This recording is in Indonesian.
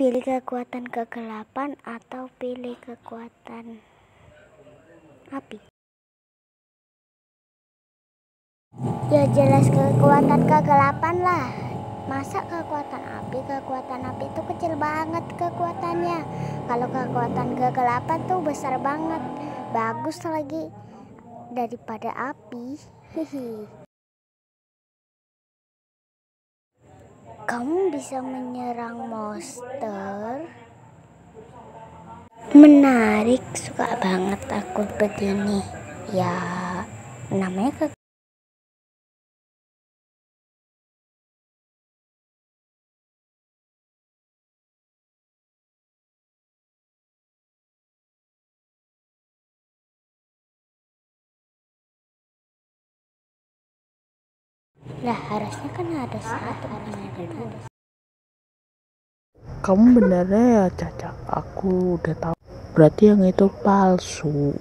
pilih kekuatan kegelapan atau pilih kekuatan api? Ya jelas kekuatan kegelapan lah. Masa kekuatan api kekuatan api itu kecil banget kekuatannya. Kalau kekuatan kegelapan tuh besar banget. Bagus lagi daripada api. Hihi kamu bisa menyerang monster? Menarik suka banget aku begini ya namanya lah harusnya kan ada satu yang ada kamu benernya ya Caca aku udah tahu. Berarti yang itu palsu